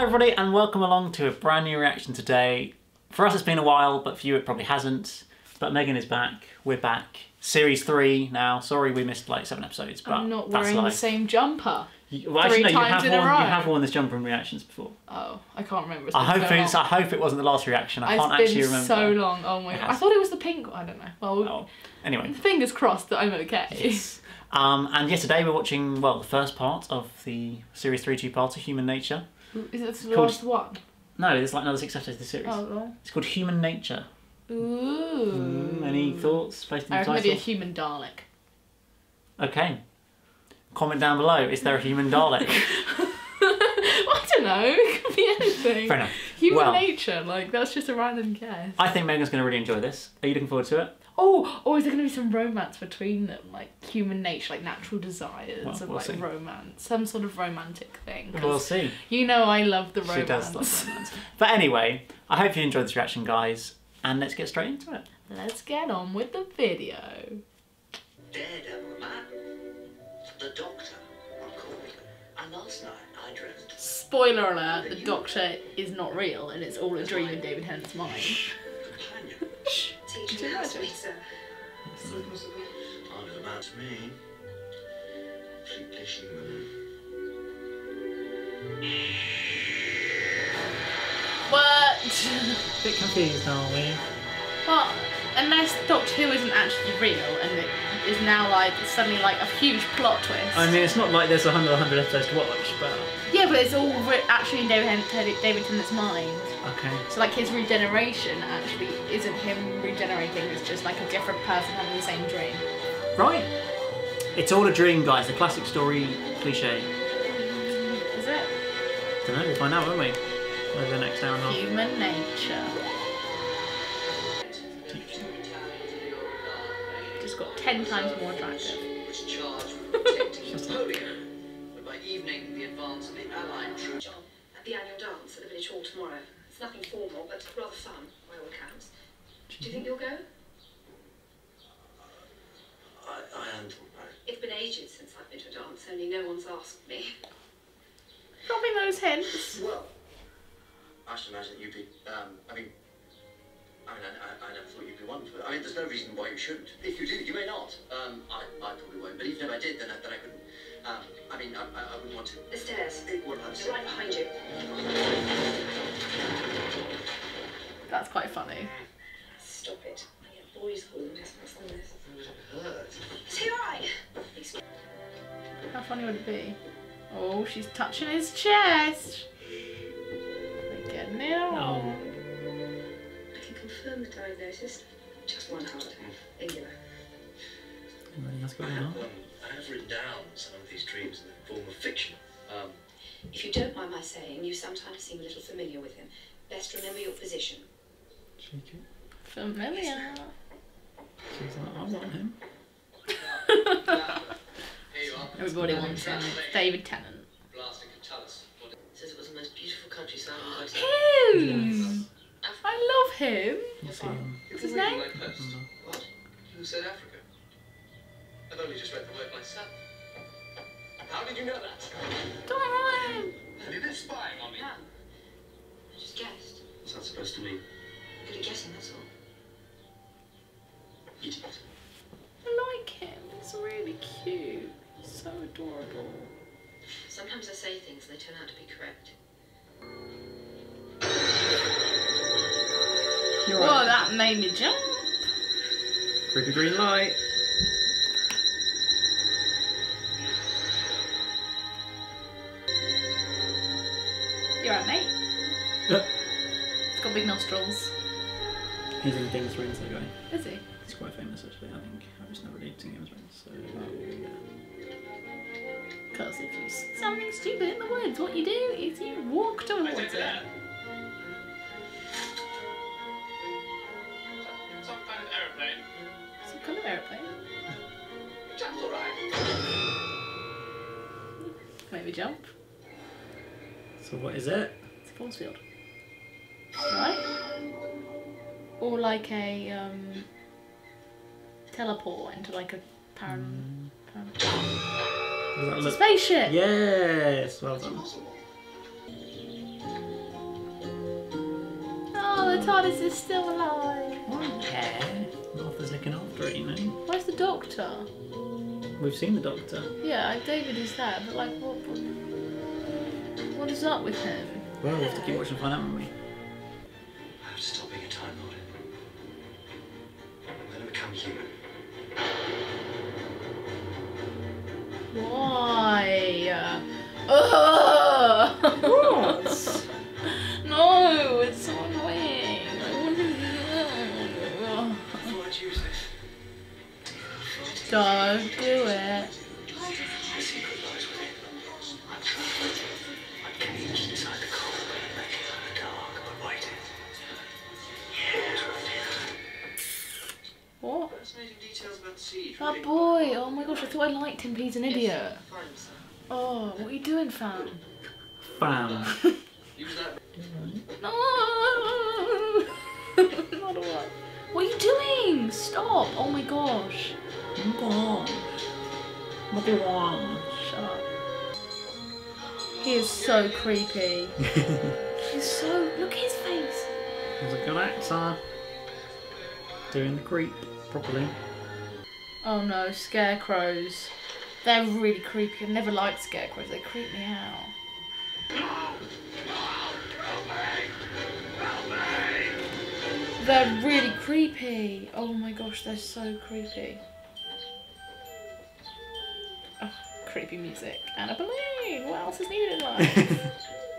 everybody, and welcome along to a brand new reaction today. For us, it's been a while, but for you, it probably hasn't. But Megan is back. We're back. Series three now. Sorry, we missed like seven episodes, but I'm not that's wearing the life. same jumper. You- Well, actually, three no, you times have in a worn row. you have worn this jumper in reactions before. Oh, I can't remember. It's I hope so it's. I long. hope it wasn't the last reaction. I It's can't been actually remember. so long. Oh my It god! I has. thought it was the pink. one. I don't know. Well, Oh, anyway. fingers crossed that I'm okay. Um, and yeah, today we're watching well the first part of the series three two parter, Human Nature. Is it the Called- last one? No, there's like another six episodes of the series. Oh, well. It's called Human Nature. Ooh. Mm, any thoughts based on I the reckon maybe a title? human Dalek. Okay. Comment down below. Is there a human Dalek? I don't know. It could be anything. Fair enough. Human Well- nature, like that's just a random guess. I think Megan's going to really enjoy this. Are you looking forward to it? Oh, or is there going to be some romance between them, like human nature, like natural desires Well, of we'll like see. romance, some sort of romantic thing? We'll see. You know I love the romance. She does love romance. But anyway, I hope you enjoyed this reaction, guys. And let's get straight into it. Let's get on with the video. Daredevil, man. The Doctor, I'm called. And last night I dreamt. Spoiler alert: the Doctor is not real, and it's all a dream in David Tennant's mind. Companion. Shh. Could you imagine? About me. Freakish human. Bit confused, aren't we? Well, unless Doctor Who isn't actually real, and it is now like suddenly like a huge plot twist. I mean, it's not like there's a hundred, hundred episodes to watch, but yeah, but it's all actually in David, David Tennant's mind. okay. So like his regeneration actually isn't him regenerating, it's just like a different person having the same dream. Right. It's all a dream, guys. The classic story cliche. Is it? Don't know. We'll find out, won't we? Over the next hour and a half. Human nature. Ten times more attractive. Was charged with protecting Napoleon. But by evening, the advance of the Allied troops. John, at the annual dance at the village hall tomorrow. It's nothing formal, but rather fun, by all accounts. Do you think you'll go? I, I hadn't thought it. It's been ages since I've been to a dance, only no one's asked me. Dropping those hints. Well, I should imagine you'd be. Um, I mean, I mean, I, I, I never thought you'd be one for. I mean, there's no reason why you shouldn't. If you did, you may not. Um, I, I probably won't. But even if I did, then I, then I couldn't. Um, I mean, I, I, I wouldn't want to. The stairs. It would have They're right behind you. That's quite funny. Stop it. I get boys calling this. What's on this? hurt. Is he alright? How funny would it be? Oh, she's touching his chest. They're getting it Oh. On. I can confirm the diagnosis. Just one heart. Singular. Really, that's I have, um, I have written down some of these dreams in the form of fiction. Um, If you don't mind my saying, you sometimes seem a little familiar with him. Best remember your position. Cheeky. Familiar. She's like, I want him. here you are. Everybody wants him. David Tennant. Blasting Catullus. Says it was the most beautiful countryside in the West. Him! I love him. You'll see him. What's his name? What? Mm-hmm. Who said Africa? I've only just read the word myself. How did you know that? Don't I? Have you been spying on me? No. I just guessed. What's that supposed to mean? Good at guessing, that's all. Idiot. I like him. He's really cute. He's so adorable. Sometimes I say things and they turn out to be correct. You're Whoa, that made me jump. Creepy green light. You alright, mate? it's got big nostrils. He's in Game of Thrones, that guy. Is he? He's quite famous, actually, I think. I've just never really seen Game of Thrones, so... Uh, yeah. Because if you see something stupid in the woods, what you do is you walk towards it. Maybe jump. So what is it? It's a force field. Right? Or like a um, teleport into like a paran. paran- Does that It's a look... spaceship! Yes, well done. Oh, the TARDIS is still alive. Yeah. Martha's looking after it, you know. Where's the Doctor? We've seen the Doctor. Yeah, David is there, but like, what? What, what is up with him? Well, we'll have to keep watching to find out, won't we? I have to stop being a Time Lord. I'm going to become human. Why? Ugh! What? Fascinating details about the siege. That boy! Oh my gosh, I thought I liked him, but he's an idiot. Fine. Oh, what are you doing, fam? Fam. No! Not a what? What are you doing? Stop! Oh my gosh. Go on. Go on. Shut up. He is so creepy. He's so. Look at his face. He's a good actor. Doing the creep properly. Oh no, scarecrows. They're really creepy. I've never liked scarecrows. They creep me out. They're really creepy. Oh my gosh, they're so creepy. Oh, creepy music. And a balloon. What else is needed in life?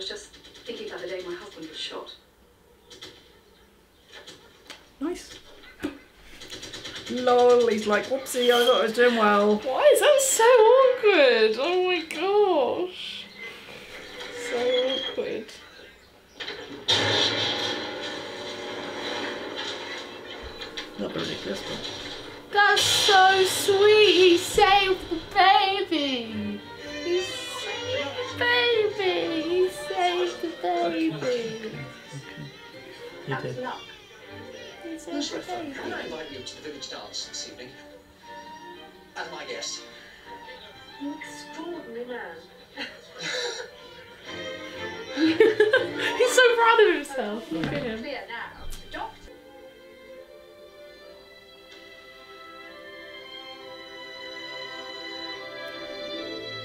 was just thinking about the day my husband was shot. Nice. Lol, he's like, whoopsie, I thought I was doing well. Why is that so awkward? Oh my gosh. So awkward. Not ridiculous, but. That's so sweet. He saved the baby. He saved the baby. He saved the baby. You did. luck. He saved the baby. Can I invite you to the village dance this evening? As my guest. You extraordinary man. He's so proud of himself. Look at him.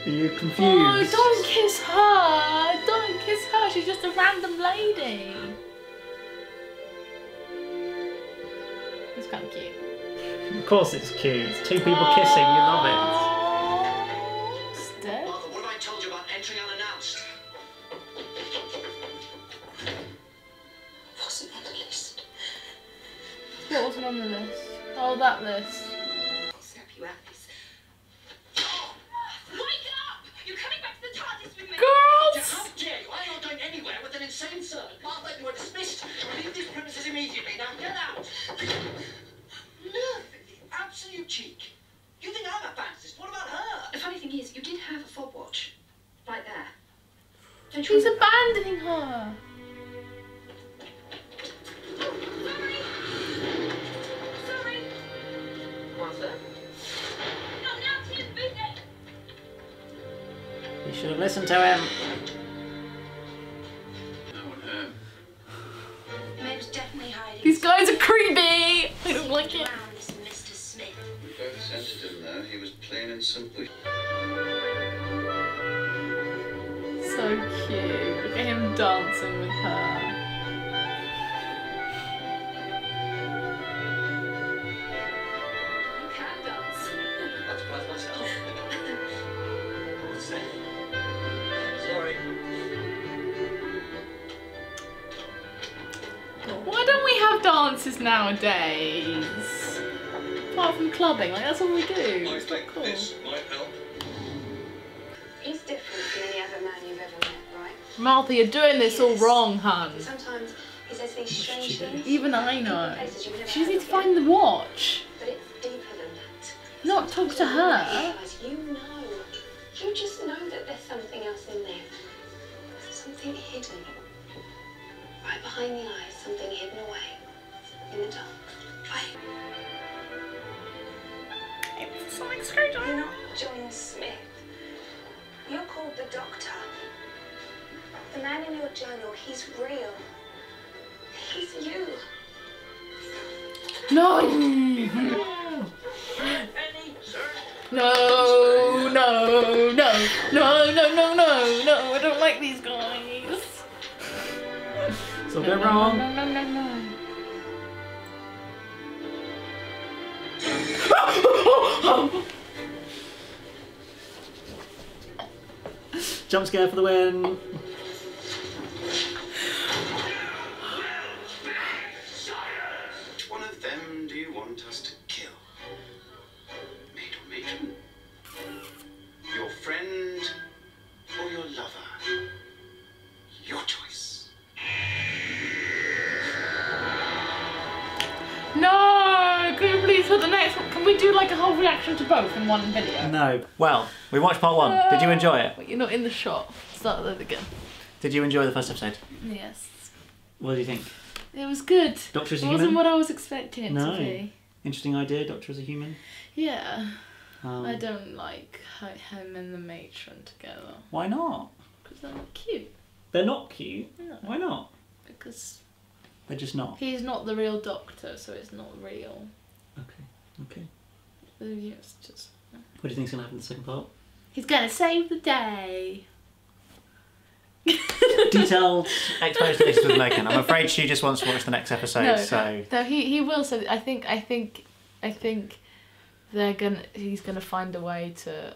Are you oh, confused? Oh, don't kiss her. Don't kiss her. She's just a random lady. It's kind of cute. Of course it's cute. It's two people kissing, you love it. Oh, Steph. Martha, what have I told you about entering unannounced? Wasn't on the list. What wasn't on the list? Oh, that list. I'll snap you out this. Wake up! You're coming back to the TARDIS with me! Girls! How dare you? I'm not going anywhere with an insane servant. Martha, you are dismissed. Leave these premises immediately. Now get out. Look, absolute cheek. You think I'm a fantasist? What about her? The funny thing is, you did have a fob watch. Right there. Don't you He's remember? abandoning her. Sorry! Martha? Not now, Tim's busy! You should have listened to him. I it. Mr. Smith. We both sensed him though. He was plain and simple. So cute. Look at him dancing with her. You dances nowadays? Apart from clubbing, like that's all we do. I It's not think cool. this might help. He's different from any other man you've ever met, right? Martha, you're doing this all wrong, hun. Sometimes he says these strange things. Even I know. Places you've She just needs to find the watch. But it's deeper than that. Not talk to her. You know. You just know that there's something else in there. Something hidden. Right behind the eyes, something hidden away. In the dark. Right. It's something strange. You're not John Smith. You're called the Doctor. The man in your journal, he's real. He's you. No. No, no, no, no, no, no, no, no. I don't like these guys. It's all go wrong. No, no, no, Jump scare for the win. To both in one video? No. Well, we watched part one. Did you enjoy it? Wait, you're not in the shot. Start that again. Did you enjoy the first episode? Yes. What do you think? It was good. Doctor as a It wasn't what I was expecting it No. to be. Interesting idea, Doctor as a human. Yeah. Um, I don't like him and the matron together. Why not? Because they're not cute. They're not cute. No. Why not? Because They're just not. he's not the real doctor, so it's not real. Okay. Okay. But It's just. What do you think's gonna happen in the second part? He's gonna save the day. Detailed explanations with Megan. I'm afraid she just wants to watch the next episode, no, so no, he he will. So I think I think I think they're gonna. He's gonna find a way to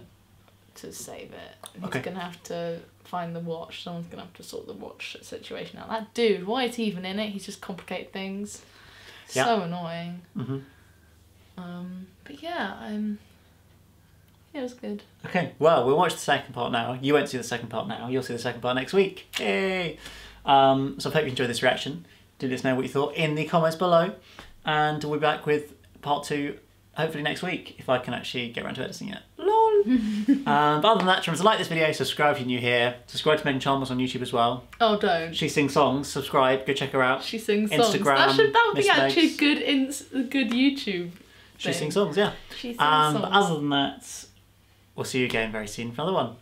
to save it. He's Okay. gonna have to find the watch. Someone's gonna have to sort the watch situation out. That dude, why is he even in it? He's just complicate things. Yeah. So annoying. Mhm. Um, but yeah, um, it was good. Okay, well, we'll watch the second part now. You won't see the second part now. You'll see the second part next week. Yay! Um, so I hope you enjoyed this reaction. Do let us know what you thought in the comments below. And we'll be back with part two hopefully next week if I can actually get around to editing it. Lol! um, but other than that, remember to like this video, subscribe if you're new here, subscribe to Megan Chalmers on YouTube as well. Oh, don't. She sings songs, subscribe, go check her out. She sings songs. Instagram, that should that would be Miss actually Megs. good in good YouTube. She sings songs, yeah. She sings Um, songs. but other than that, we'll see you again very soon for another one.